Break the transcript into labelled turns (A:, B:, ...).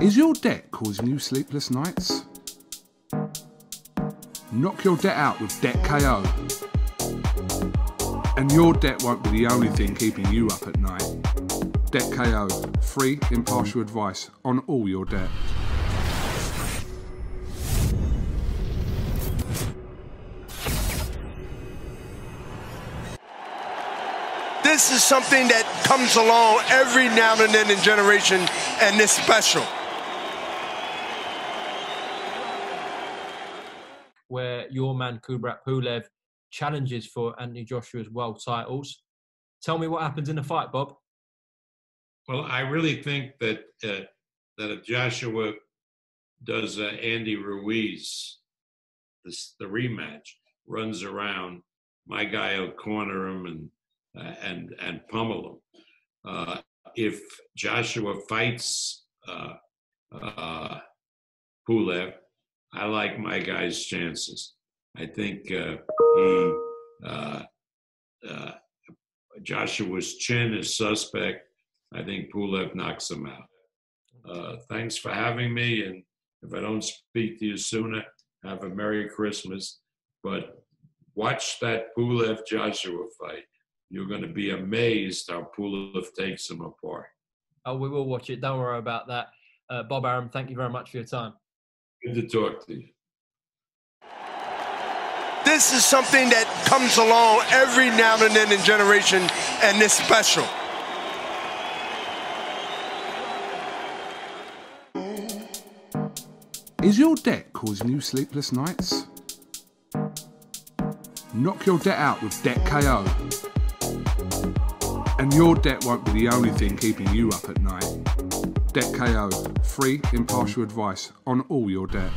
A: Is your debt causing you sleepless nights? Knock your debt out with Debt KO. And your debt won't be the only thing keeping you up at night. Debt KO, free, impartial advice on all your debt.
B: This is something that comes along every now and then in generation, and it's special.
C: Where your man Kubrat Pulev challenges for Anthony Joshua's world titles. Tell me what happens in the fight, Bob.
D: Well, I really think that uh, that if Joshua does uh, Andy Ruiz, this, the rematch, runs around, my guy will corner him and uh, and and pummel him. Uh, if Joshua fights uh, uh, Pulev, I like my guy's chances. I think uh, he uh, uh, Joshua's chin is suspect. I think Pulev knocks him out. Uh, thanks for having me, and if I don't speak to you sooner, have a Merry Christmas. But watch that Pulev Joshua fight. You're going to be amazed how Pulev takes him apart.
C: Oh, we will watch it. Don't worry about that. Uh, Bob Arum, thank you very much for your time.
D: Good to talk to you.
B: This is something that comes along every now and then in generation, and it's special.
A: Is your debt causing you sleepless nights? Knock your debt out with Debt KO. And your debt won't be the only thing keeping you up at night. Debt KO, free, impartial advice on all your debt.